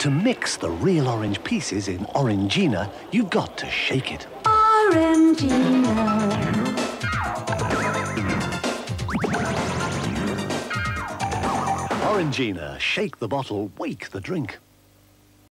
To mix the real orange pieces in Orangina, you've got to shake it. Orangina. Orangina, shake the bottle, wake the drink.